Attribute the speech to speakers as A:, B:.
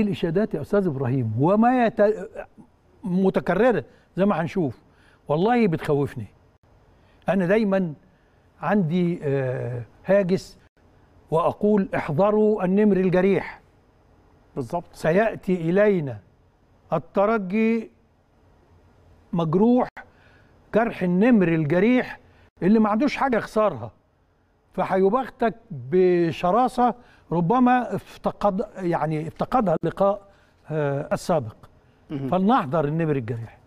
A: الاشادات يا أستاذ إبراهيم وما يت... متكررة زي ما هنشوف. والله بتخوفني. أنا دايما عندي آه، هاجس وأقول احذروا النمر الجريح.
B: بالظبط
A: سيأتي إلينا الترجي مجروح جرح النمر الجريح اللي ما عندوش حاجة يخسرها. فهيبغتك بشراسة ربما افتقد يعني افتقدها اللقاء آه، السابق. فلنحذر النمر الجريح.